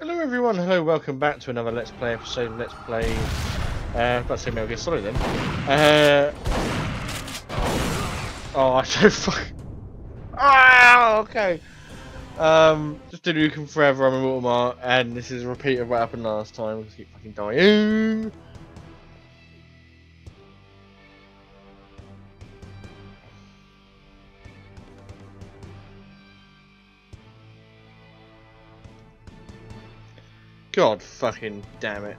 Hello everyone, hello, welcome back to another Let's Play episode Let's Play... Uh, about to say Metal Gear Solid then. Uh... Oh, I so fuck... Ah, okay. Um, just doing Nukem Forever, I'm a Watermark, and this is a repeat of what happened last time. Keep fucking dying. God fucking damn it.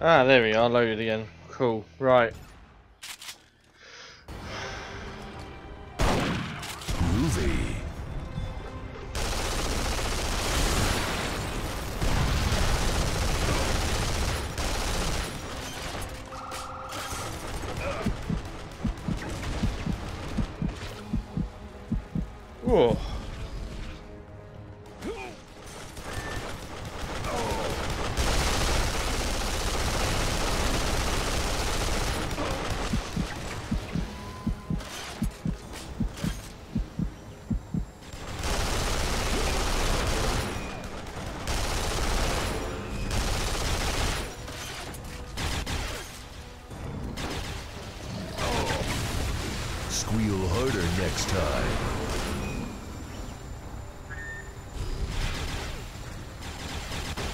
Ah, there we are, loaded again. Cool, right. Harder next time.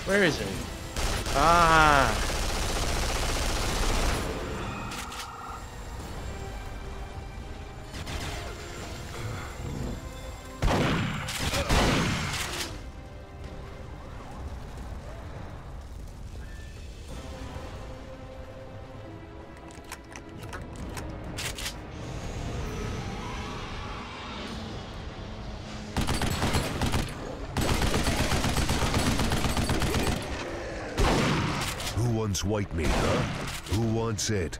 Where is he? Ah. White meat, huh? Who wants it?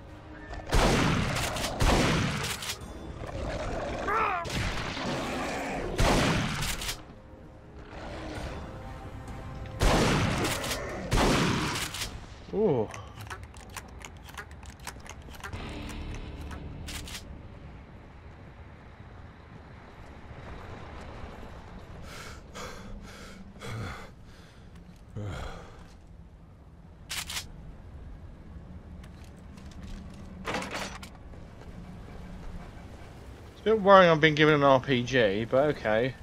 Bit worrying I've been given an RPG, but okay.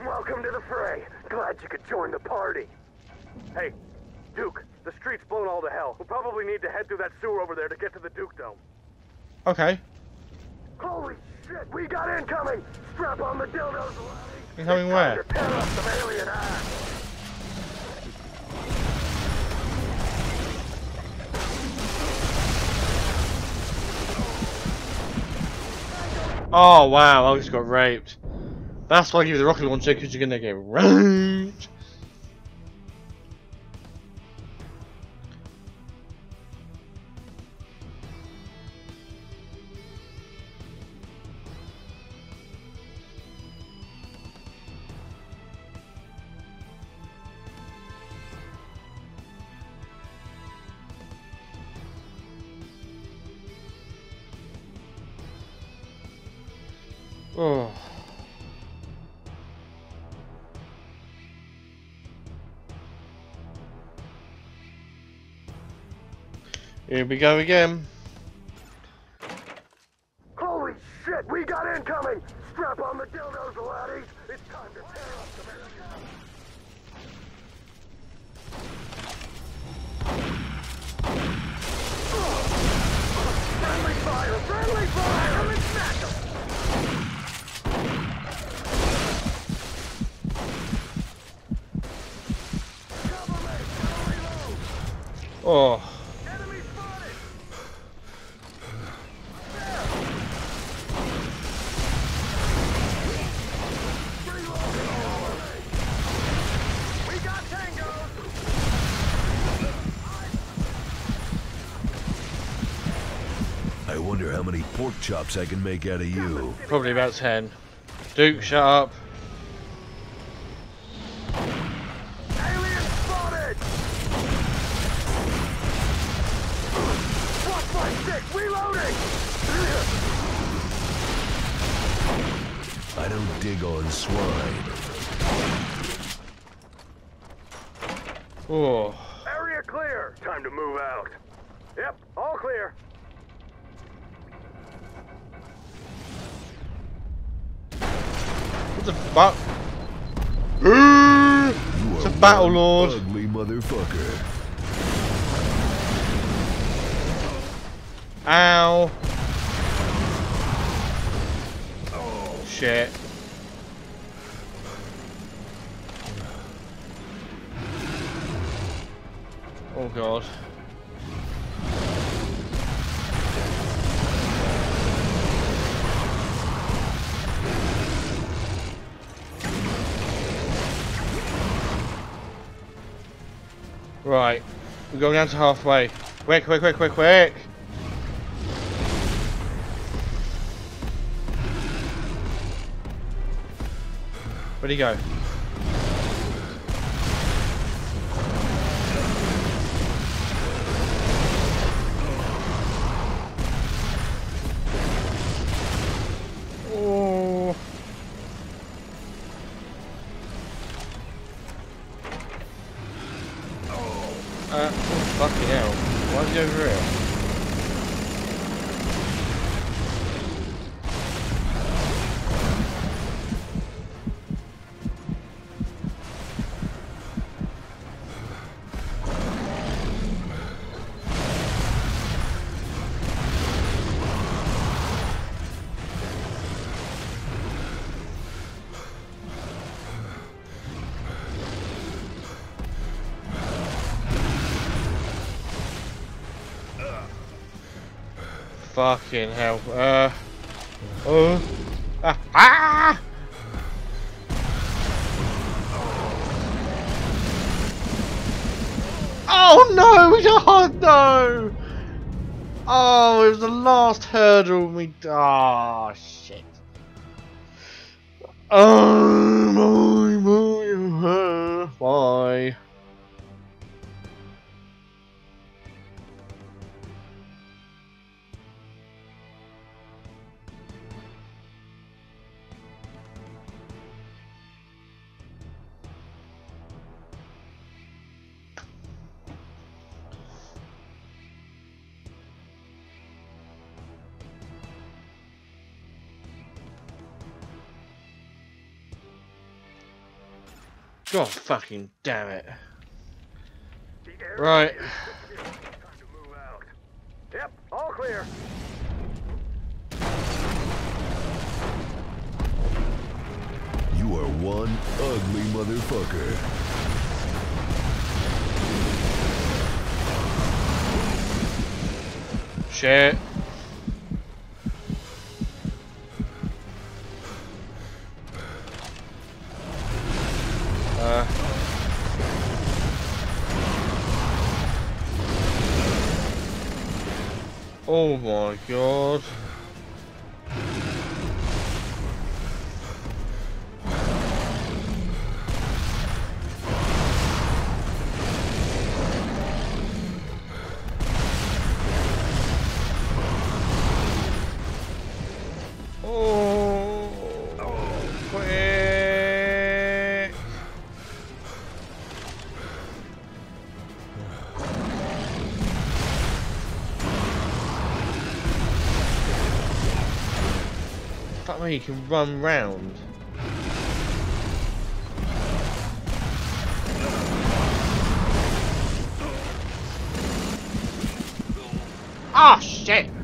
Welcome to the fray. Glad you could join the party. Hey, Duke, the street's blown all to hell. We'll probably need to head through that sewer over there to get to the Duke Dome. Okay. Holy shit, we got incoming! Strap on the dildos. Incoming where? Oh wow, I just got raped. That's why I give you the rocket launcher, because you're gonna get raped. Here we go again. Holy shit, we got incoming! Strap on the dildos, laddies. It's time to tear up some alien. Friendly fire! Friendly fire! Come and smash 'em! Cover me! I'll reload! Oh. Chops I can make out of you. Probably about 10. Duke, shut up. Alien spotted! Swap by six, reloading! I don't dig on swine. Oh. Area clear! Time to move out. Yep, all clear. What the fuck? It's a Battlelord. Ugly motherfucker. Ow. Oh, shit. Oh god. Right. We're going down to halfway. Quick, quick, quick, quick, quick! Where'd he go? Over here? Fucking hell. Uh. Oh. Ah. ah! Oh no! Oh no! Oh, it was the last hurdle. We. Ah, shit. Oh my, my, my. bye. God fucking damn it. Right. is clear. Time to move out. Yep, all clear. You are one ugly motherfucker. Shit. God. Me, you can run round. Ah, shit!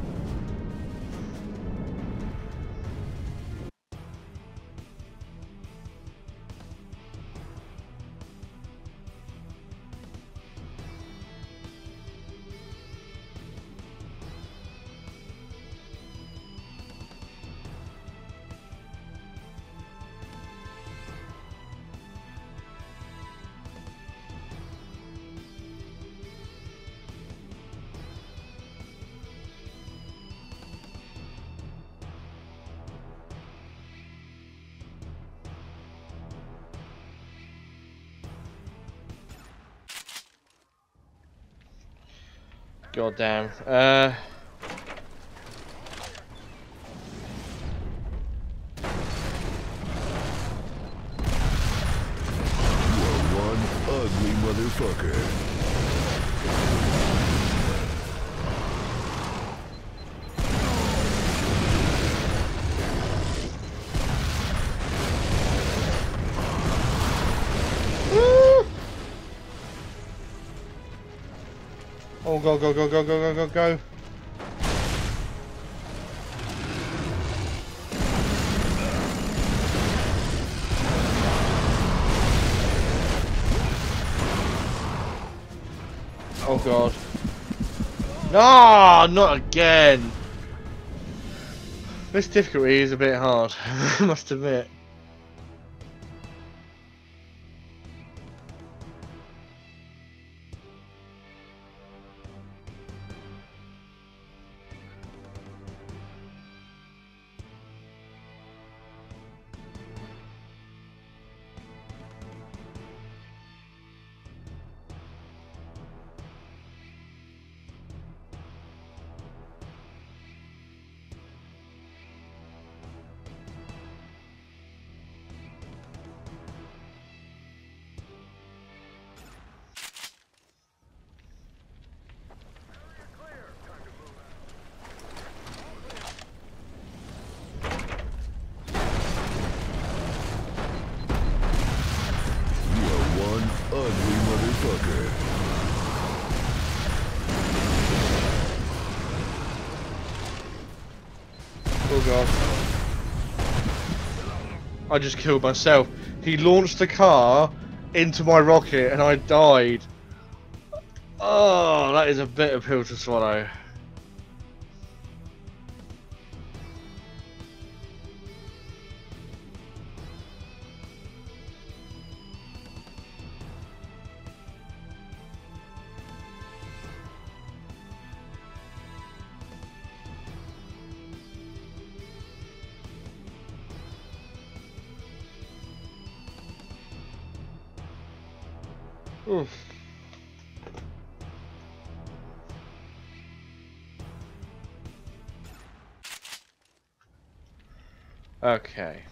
God damn. Uh. You are one ugly motherfucker. Go, go, go, go, go, go, go, go. Oh god. No, not again. This difficulty is a bit hard, I must admit. I just killed myself. He launched the car into my rocket and I died. Oh, that is a bitter pill to swallow. Okay.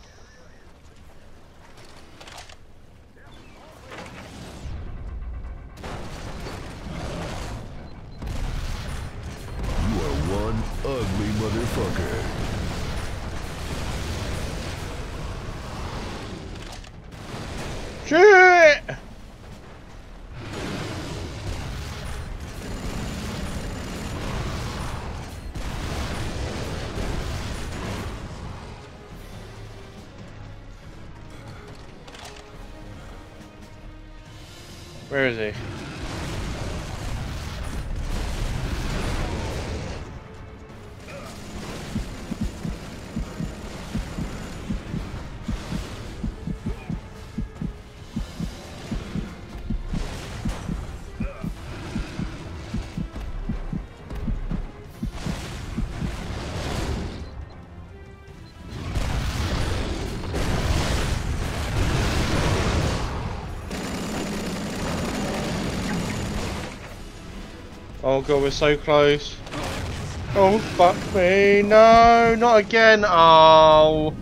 Where is he? God, we're so close. Oh fuck me, no, not again. Oh.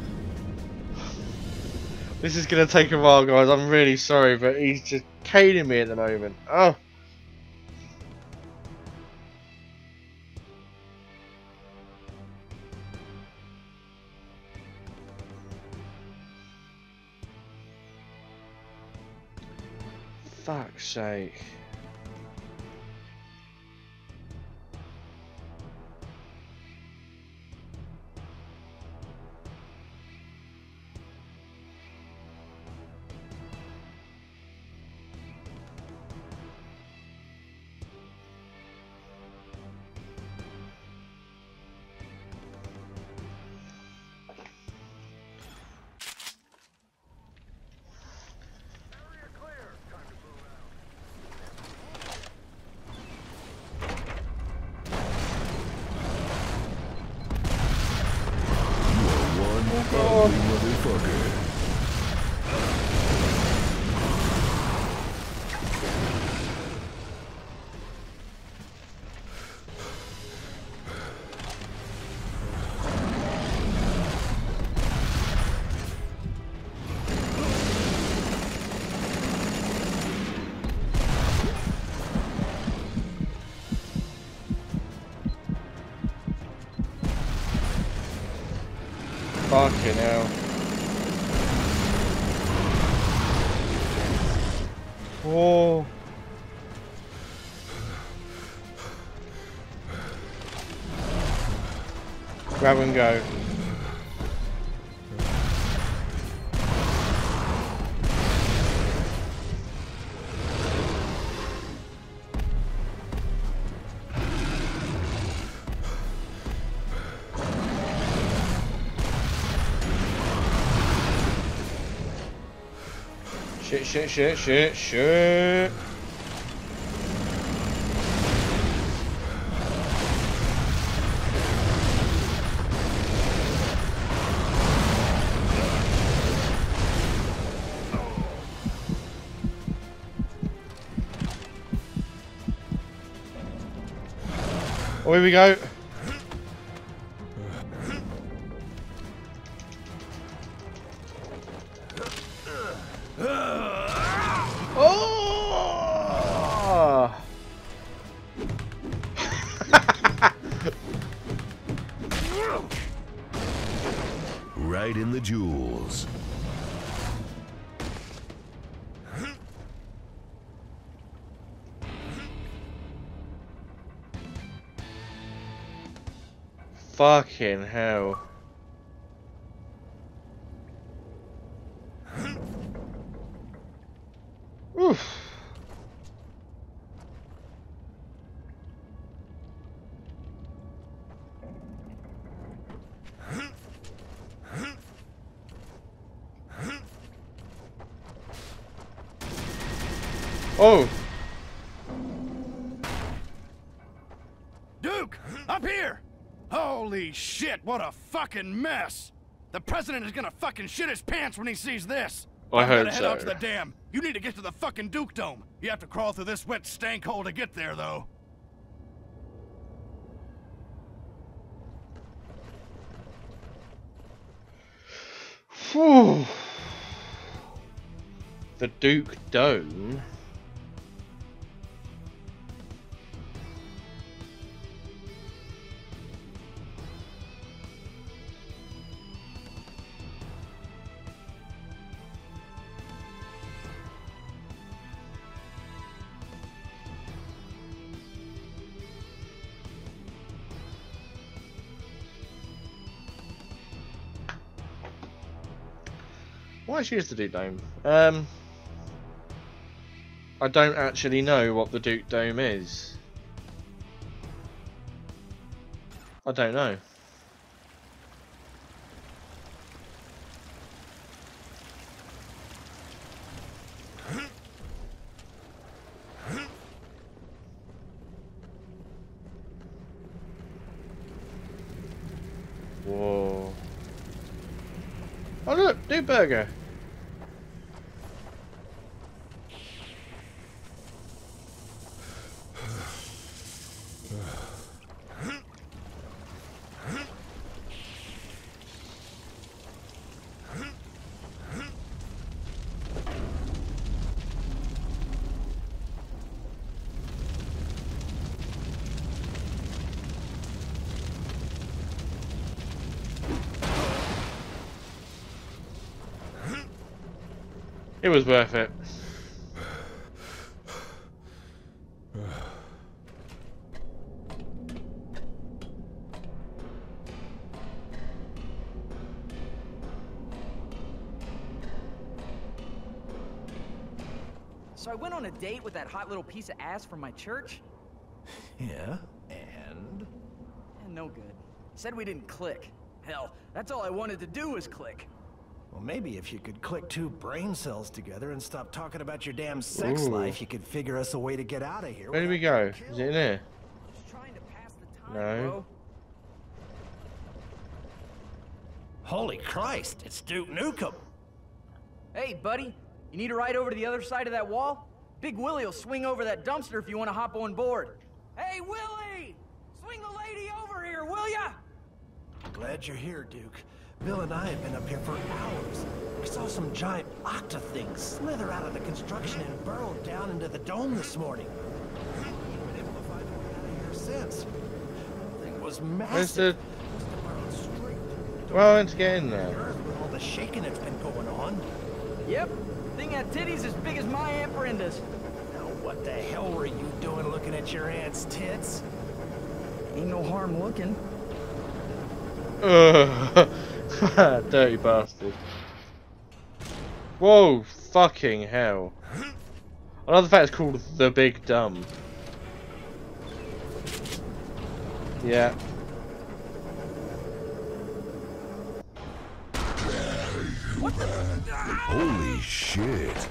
This is gonna take a while, guys. I'm really sorry, but he's just caning me at the moment. Oh. Fuck's sake. Fucking hell. Oh. Grab and go. Shit, shit, shit, shit. Oh, here we go. Fucking hell. Oof. Oh, what a fucking mess! The president is gonna fucking shit his pants when he sees this! I I've hope gotta head out to the dam. You need to get to the fucking Duke Dome. You have to crawl through this wet stank hole to get there, though. Phew. The Duke Dome. Why she choose the Duke Dome? Um, I don't actually know what the Duke Dome is. I don't know. Whoa. Oh look, Duke Burger. It was worth it. So I went on a date with that hot little piece of ass from my church? Yeah, and? Eh, no good. Said we didn't click. Hell, that's all I wanted to do was click. Well, maybe if you could click two brain cells together and stop talking about your damn sex Ooh. life, you could figure us a way to get out of here. Where do we go? getting Is it in here? Just trying to pass the time, No. bro. Holy Christ, it's Duke Nukem. Hey, buddy, you need a ride over to the other side of that wall? Big Willie will swing over that dumpster if you want to hop on board. Hey, Willie! Swing the lady over here, will ya? Glad you're here, Duke. Bill and I have been up here for hours. We saw some giant octa things slither out of the construction and burrow down into the dome this morning. We've been able to find a way out of here since. The thing was massive. the... Must have burrowed straight through Well, it's getting there. With all the shaking that's been going on. Yep. Thing had titties as big as my Aunt Brenda's. Now, what the hell were you doing looking at your aunt's tits? Ain't no harm looking. Dirty bastard. Whoa, fucking hell. Another fact is called the Big Dumb. Yeah. Holy shit.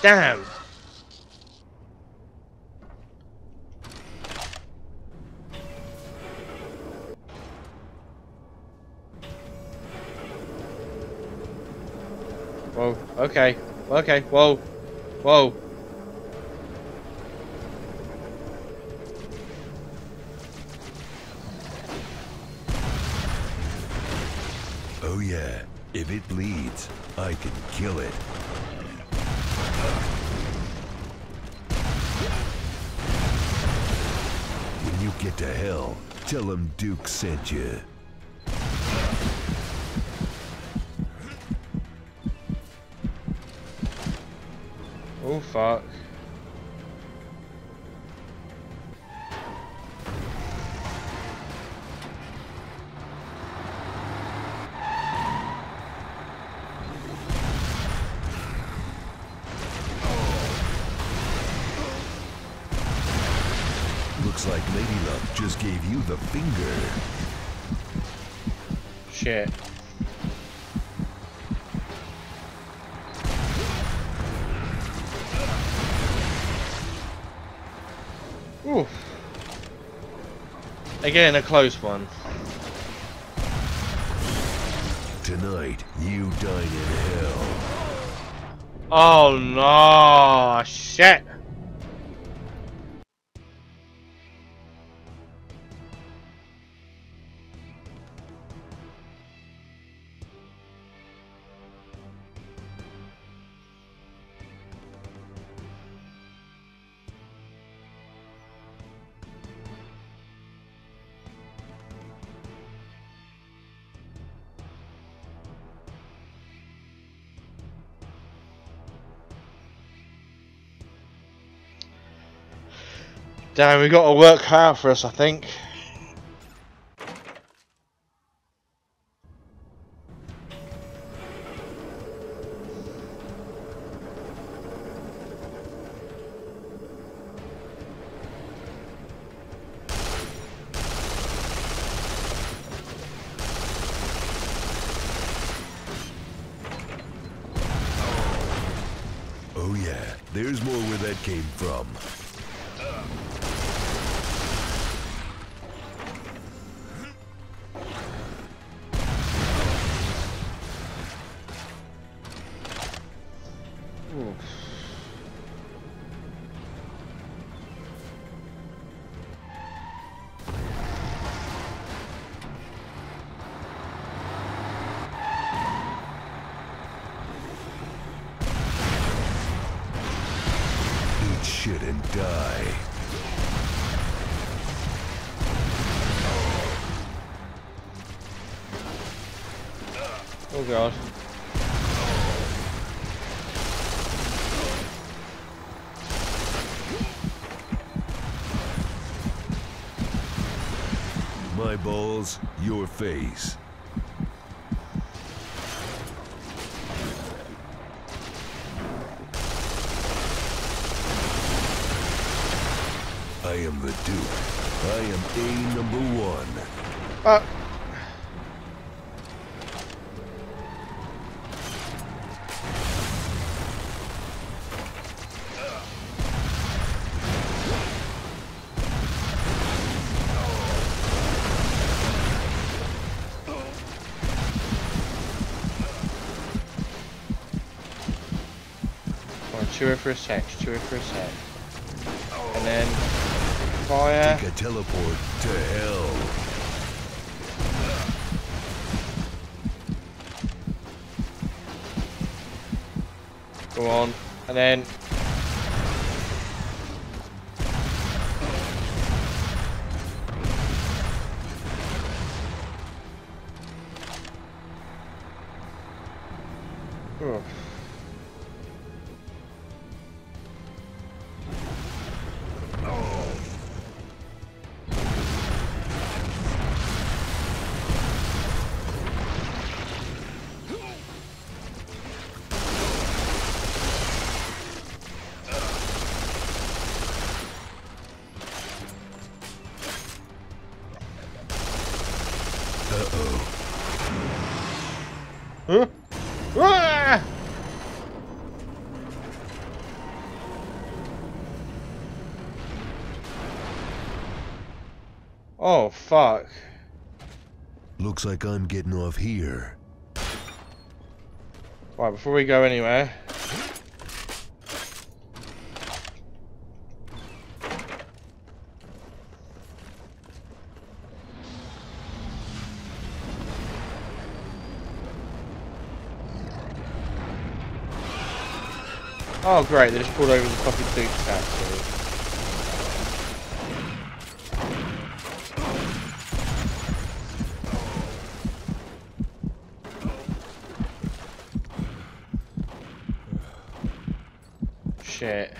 Damn. Whoa, okay, okay, whoa, whoa. Oh yeah, if it bleeds, I can kill it. When you get to hell, tell him Duke sent you. Oh fuck. Looks like Lady Luck just gave you the finger. Shit. Again, a close one. Tonight, you dine in hell. Oh no! Shit! Damn, we've got to work hard for us, I think. God. My balls, your face. I am the Duke. I am A number one. Uh, it for a sec, chew it for a sec. And then fire. Take a teleport to hell. Go on. And then fuck. Looks like I'm getting off here. Right, before we go anywhere. Oh great, they just pulled over the fucking Duke's factory. Shit.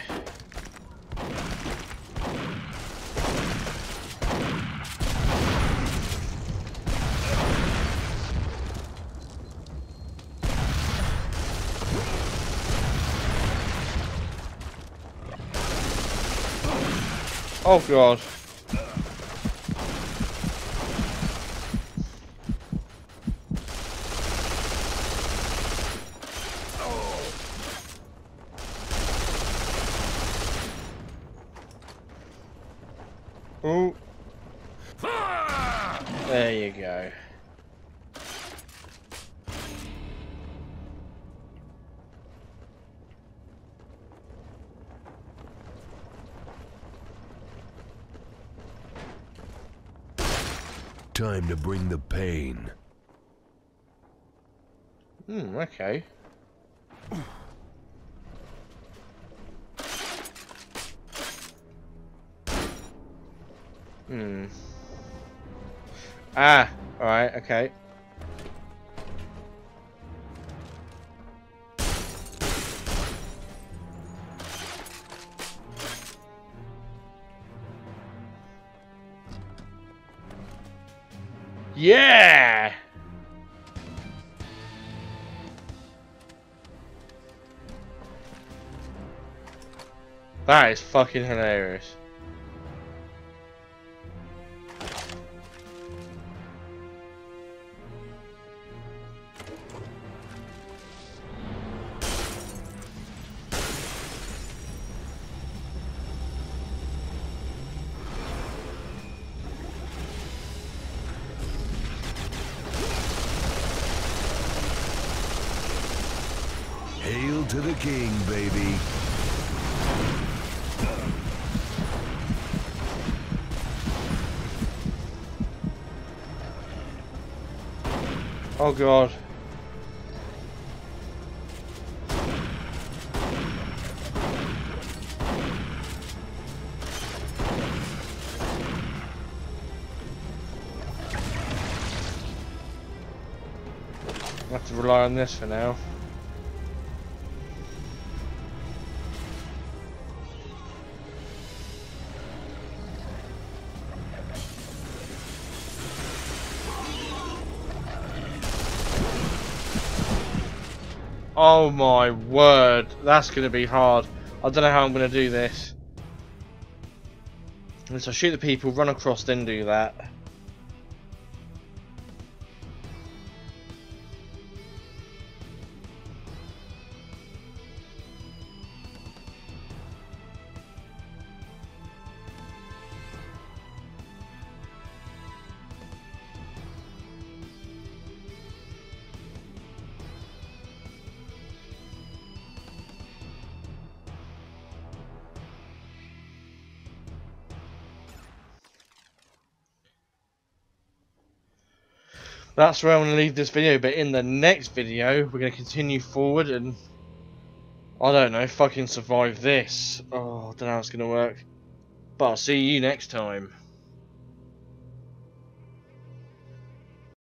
Oh god. Oh. There you go. Time to bring the pain. Hmm, okay. Hmm. Ah, alright, okay. Yeah! That is fucking hilarious. To the king, baby. Oh god. I have to rely on this for now. Oh my word, that's going to be hard. I don't know how I'm going to do this. I shoot the people, run across, then do that. That's where I'm going to leave this video, but in the next video, we're going to continue forward and... I don't know, fucking survive this. Oh, I don't know how it's going to work. But I'll see you next time.